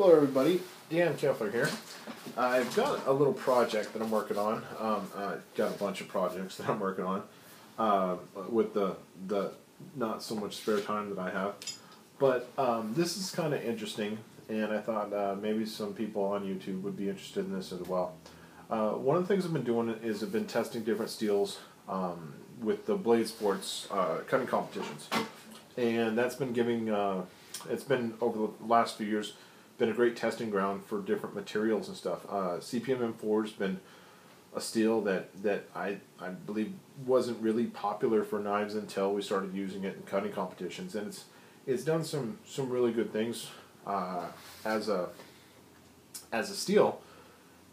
Hello, everybody. Dan Keffeler here. I've got a little project that I'm working on. Um, I've got a bunch of projects that I'm working on uh, with the the not so much spare time that I have. But um, this is kind of interesting, and I thought uh, maybe some people on YouTube would be interested in this as well. Uh, one of the things I've been doing is I've been testing different steels um, with the Blade Sports uh, cutting competitions, and that's been giving. Uh, it's been over the last few years been a great testing ground for different materials and stuff. Uh, CPM M4 has been a steel that, that I, I believe wasn't really popular for knives until we started using it in cutting competitions, and it's it's done some some really good things uh, as a as a steel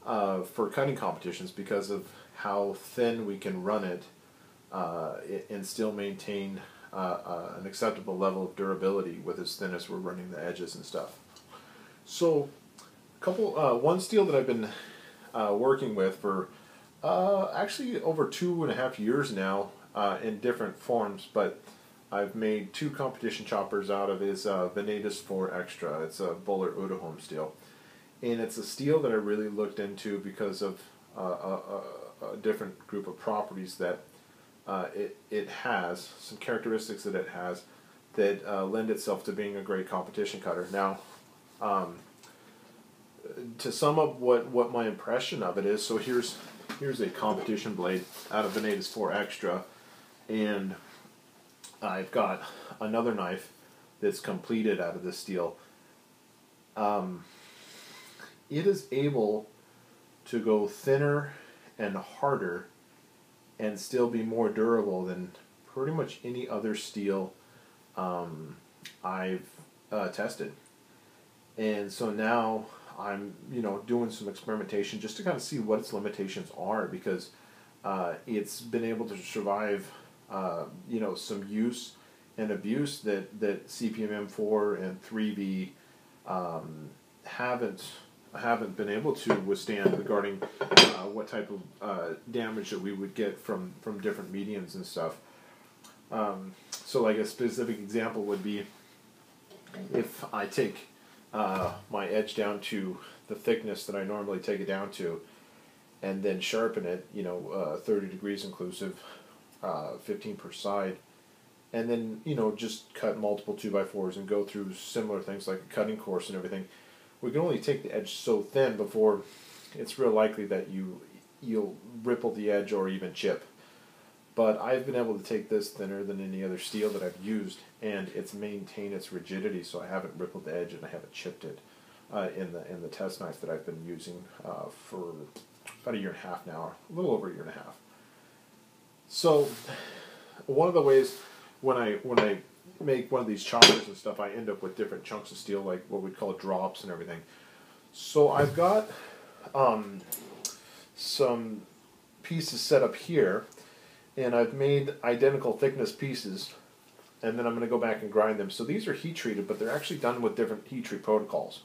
uh, for cutting competitions because of how thin we can run it uh, and still maintain uh, uh, an acceptable level of durability with as thin as we're running the edges and stuff. So, a couple uh, one steel that I've been working with for actually over two and a half years now in different forms, but I've made two competition choppers out of is uh, Vanadis 4 Extra. It's a Böhler Uddeholm steel. And it's a steel that I really looked into because of uh, a, a, a, different group of properties that uh, it, it has, some characteristics that it has that uh, lend itself to being a great competition cutter. Now, um, to sum up what, what my impression of it is, so here's here's a competition blade out of Vanadis 4 Extra, and I've got another knife that's completed out of this steel. Um, it is able to go thinner and harder and still be more durable than pretty much any other steel um, I've uh, tested. And so now I'm, you know, doing some experimentation just to kind of see what its limitations are because uh, it's been able to survive uh, you know, some use and abuse that, that CPM4 and 3V um, haven't haven't been able to withstand regarding uh, what type of uh, damage that we would get from, from different mediums and stuff. Um, so, like a specific example would be if I take uh, my edge down to the thickness that I normally take it down to, and then sharpen it, you know, uh, 30 degrees inclusive, uh, 15 per side, and then you know just cut multiple two by fours and go through similar things like a cutting course and everything. We can only take the edge so thin before it's real likely that you you'll ripple the edge or even chip. But I've been able to take this thinner than any other steel that I've used, and it's maintained its rigidity, so I haven't rippled the edge and I haven't chipped it uh, in the in the test knife that I've been using uh, for about a year and a half now, a little over a year and a half. So, one of the ways when I when I make one of these choppers and stuff, I end up with different chunks of steel, like what we'd call drops and everything. So I've got um, some pieces set up here, and I've made identical thickness pieces, and then I'm going to go back and grind them. So these are heat treated, but they're actually done with different heat treat protocols.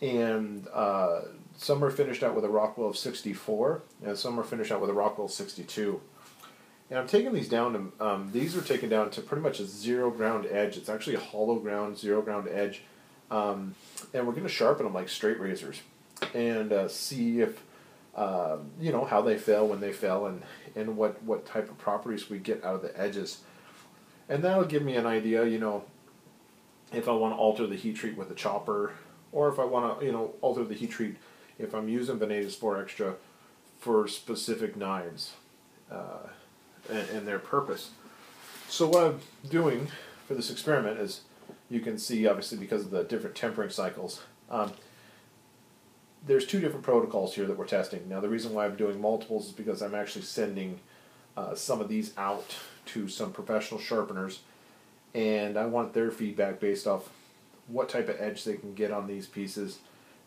And uh, some are finished out with a Rockwell of 64, and some are finished out with a Rockwell 62. And I'm taking these down to, um, these are taken down to pretty much a zero ground edge. It's actually a hollow ground, zero ground edge. Um, and we're going to sharpen them like straight razors and uh, see if, uh, you know, how they fail when they fail and, and what, what type of properties we get out of the edges. And that'll give me an idea, you know, if I want to alter the heat treat with a chopper or if I want to, you know, alter the heat treat if I'm using Vanadis 4 Extra for specific knives. Uh, and, and their purpose. So what I'm doing for this experiment is, you can see obviously because of the different tempering cycles, um, there's two different protocols here that we're testing. Now the reason why I'm doing multiples is because I'm actually sending uh, some of these out to some professional sharpeners, and I want their feedback based off what type of edge they can get on these pieces,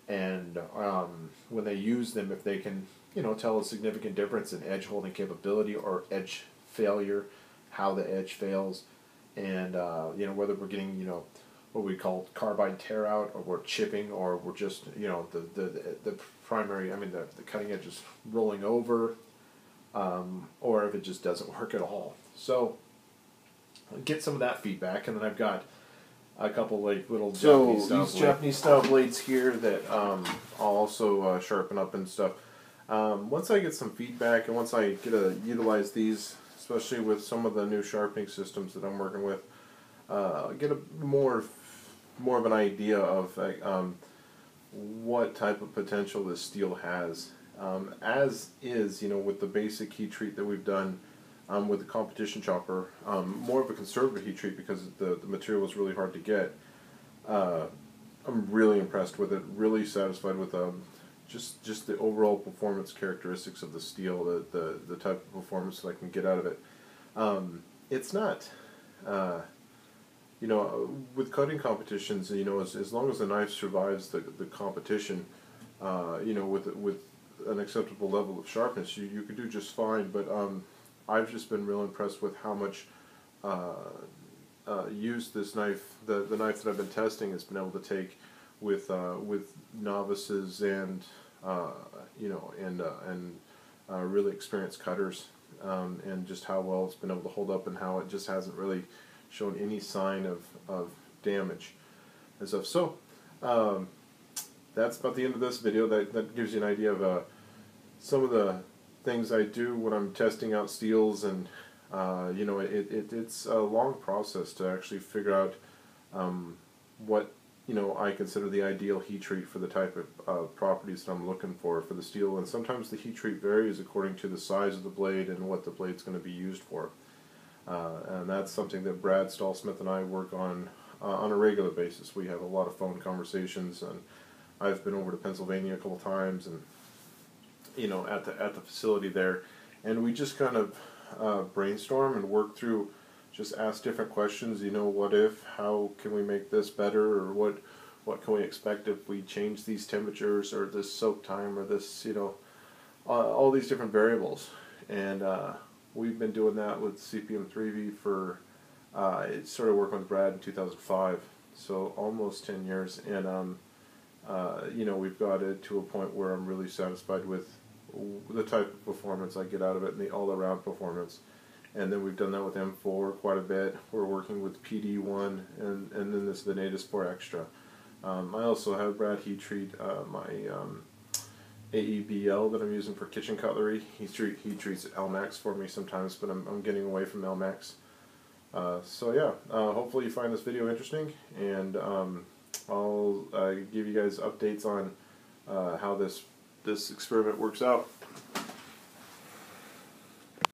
and um, when they use them, if they can you know, tell a significant difference in edge holding capability or edge failure, how the edge fails, and uh, you know whether we're getting you know what we call carbide tear out, or we're chipping, or we're just you know the the the primary. I mean the the cutting edge is rolling over, um, or if it just doesn't work at all. So get some of that feedback, and then I've got a couple like little So Japanese style these. Japanese style blades here. that um, I'll also uh, sharpen up and stuff. Um, once I get some feedback and once I get to utilize these, especially with some of the new sharpening systems that I'm working with, uh, get a more more of an idea of um, what type of potential this steel has. Um, as is, you know, with the basic heat treat that we've done um, with the competition chopper, um, more of a conservative heat treat because the, the material was really hard to get. Uh, I'm really impressed with it. Really satisfied with um, just just the overall performance characteristics of the steel, the the, the type of performance that I can get out of it. Um, it's not, uh, you know, with cutting competitions, you know, as, as long as the knife survives the the competition, uh, you know, with with an acceptable level of sharpness, you, you could do just fine. But um, I've just been real impressed with how much uh, uh, use this knife, the, the knife that I've been testing, has been able to take with uh, with novices and uh, you know and uh, and really experienced cutters, um, and just how well it's been able to hold up and how it just hasn't really shown any sign of, of damage and stuff. So um, that's about the end of this video. That that gives you an idea of uh, some of the things I do when I'm testing out steels and uh, you know, it, it, it's a long process to actually figure out um, what, you know, I consider the ideal heat treat for the type of uh, properties that I'm looking for for the steel. And sometimes the heat treat varies according to the size of the blade and what the blade's going to be used for. Uh, and that's something that Brad Stallsmith and I work on uh, on a regular basis. We have a lot of phone conversations, and I've been over to Pennsylvania a couple times, and you know, at the at the facility there, and we just kind of uh, brainstorm and work through, just ask different questions. You know, what if? How can we make this better? Or what what can we expect if we change these temperatures or this soak time or this you know, uh, all these different variables. And uh, we've been doing that with CPM 3V for. Uh, it started working with Brad in 2005, so almost 10 years, and um, uh, you know we've got it to a point where I'm really satisfied with the type of performance I get out of it and the all-around performance. And then we've done that with M4 quite a bit. We're working with PD1 and, and then this Vanadis 4 Extra. Um, I also have Brad Heat Treat, uh, my um, AEBL that I'm using for kitchen cutlery. He, treat, he treats Elmax for me sometimes, but I'm, I'm getting away from Elmax. Uh, so yeah, uh, hopefully you find this video interesting, and um, I'll uh, give you guys updates on uh, how this this experiment works out.